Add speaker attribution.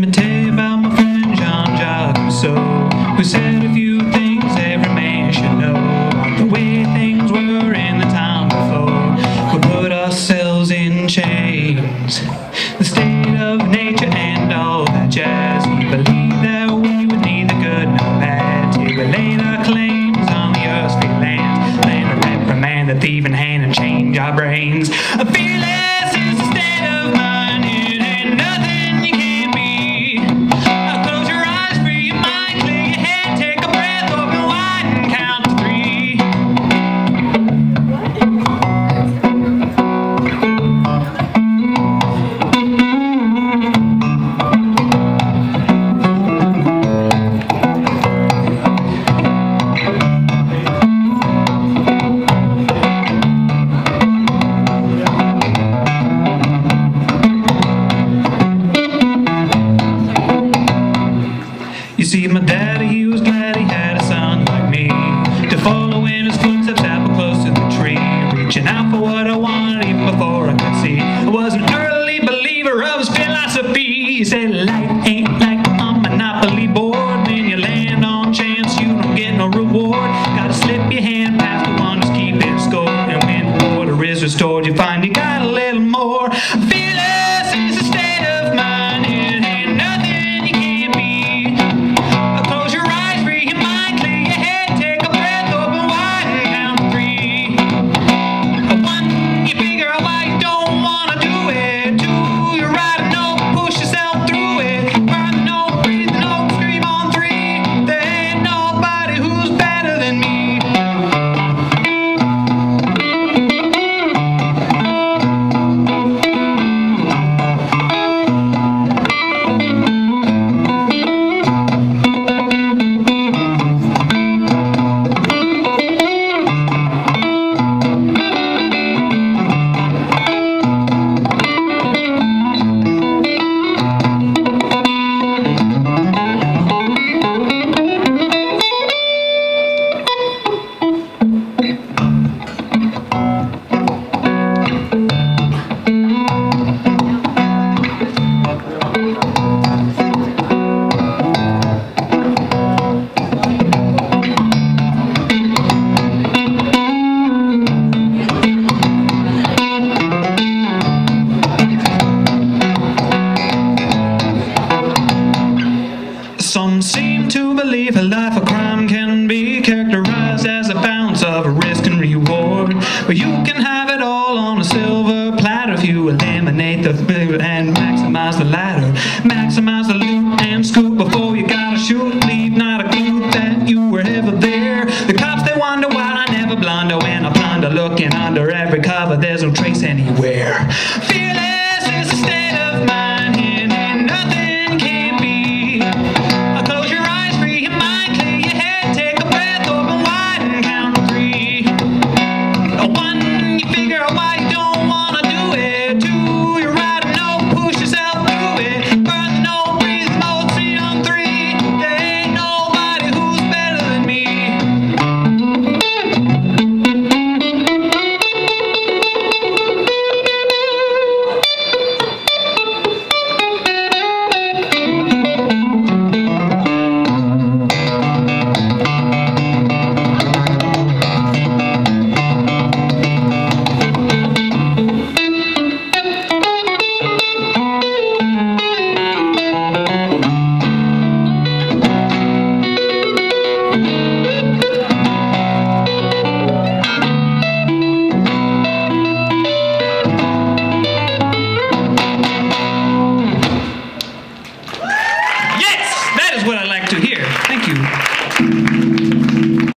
Speaker 1: me tell you about my friend Jean Jacques Rousseau, who said if you You said, life ain't life. seem to believe a life of crime can be characterized as a balance of risk and reward. But you can have it all on a silver platter if you eliminate the and maximize the latter, Maximize the loot and scoop before you gotta shoot. Leave not a clue that you were ever there. The cops they wonder why I never blunder when I plunder, looking under every cover. There's no trace anywhere. Fear